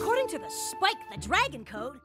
According to the Spike the Dragon Code,